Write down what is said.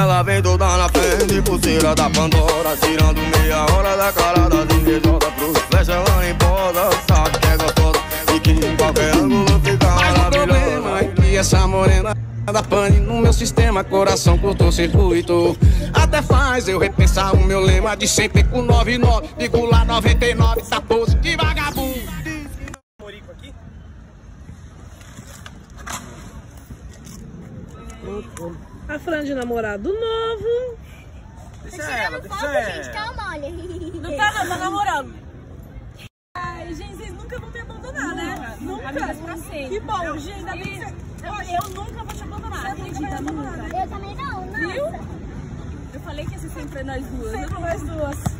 ela vem toda na frente Pulseira da Pandora Tirando meia hora da cara das invejosas Pros flecha ela nem posa Sabe que é gostosa E que em qualquer ângulo fica problema é que essa morena da pane no meu sistema, coração cortou circuito. Até faz eu repensar o meu lema de sempre com 99, digo lá 99, tá pose de vagabundo. Morico aqui? A Fran de namorado novo. Deixa ela, deixa ela. calma, olha. Não tá, não, tá namorando. Ai, gente, vocês nunca vão me abandonar, né? Nunca. Amigas pra sempre. Que bom, gente. Ainda bem você... eu, eu nunca vou te abandonar. Você acredita? Nunca. Eu também não, não. Viu? Eu falei que ia ser sempre nós duas. Sempre nós duas.